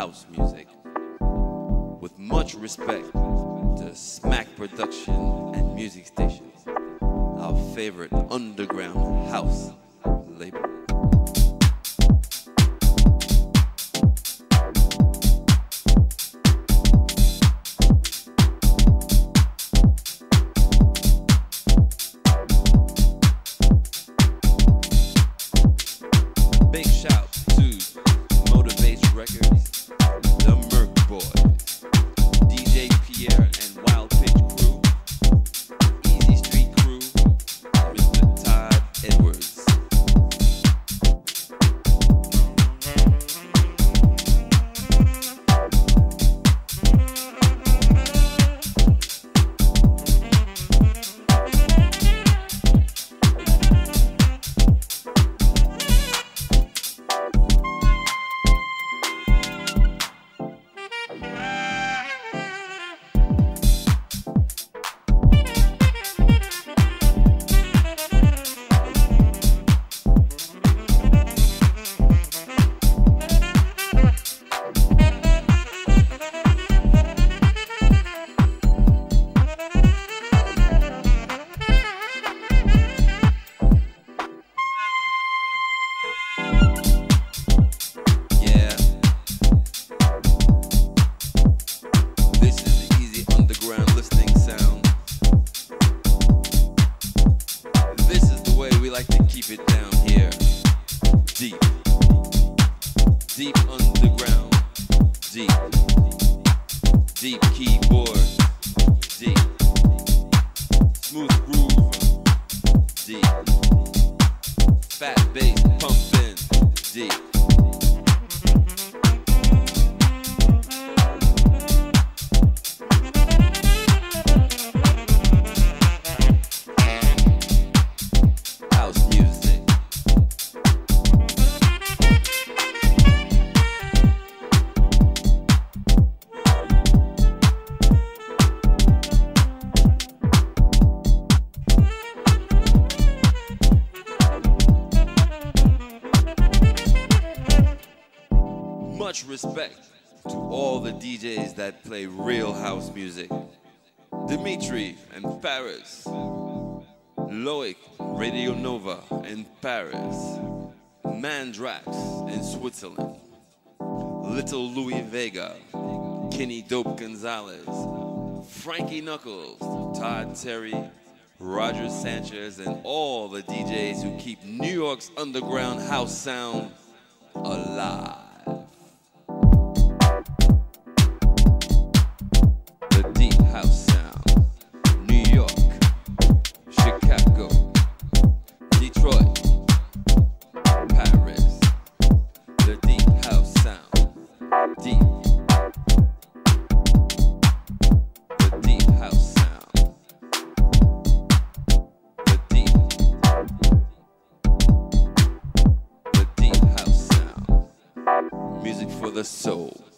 house music. With much respect to Smack Production and Music Stations, our favorite underground house label. Deep. Deep keyboard. Deep. Smooth groove. Deep. Fat bass pumping. Deep. Much respect to all the DJs that play real house music. Dimitri and Paris. Loic Radio Nova in Paris, Mandrax in Switzerland, Little Louie Vega, Kenny Dope Gonzalez, Frankie Knuckles, Todd Terry, Roger Sanchez, and all the DJs who keep New York's underground house sound alive. For the soul.